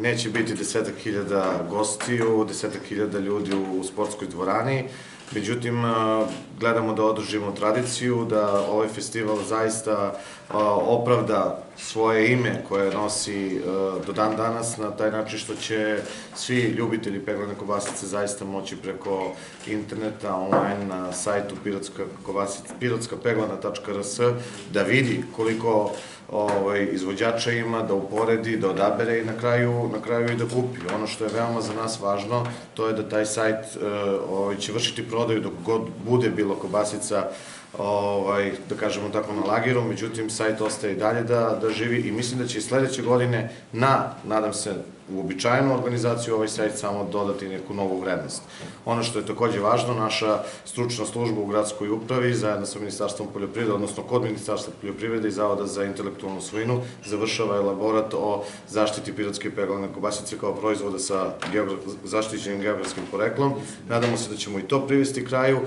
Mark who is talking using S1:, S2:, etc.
S1: neće biti desetak hiljada gostiju, desetak hiljada ljudi u, sportskoj dvorani, Međutim, gledamo da održimo tradiciju, da ovaj festival zaista opravda svoje ime koje nosi do dan danas na taj način što će svi ljubitelji peglane kobasice zaista moći preko interneta, online, na sajtu pirotska, kobasica, pirotskapeglana.rs da vidi koliko ovaj, izvođača ima, da uporedi, da odabere i na kraju, na kraju i da kupi. Ono što je veoma za nas važno, to je da taj sajt ovaj, će vršiti prodaju dok god bude bilo kobasica ovaj, da kažemo tako na lagiru, međutim sajt ostaje i dalje da, da živi i mislim da će i sledeće godine na, nadam se, uobičajenu organizaciju ovaj sajt samo dodati neku novu vrednost. Ono što je takođe važno, naša stručna služba u gradskoj upravi zajedno sa Ministarstvom poljoprivrede, odnosno kod Ministarstva poljoprivrede i Zavoda za intelektualnu svojinu završava elaborat o zaštiti pirotske peglane kobasice kao proizvoda sa zaštićenim geografskim poreklom. Nadamo se da ćemo i to privesti kraju.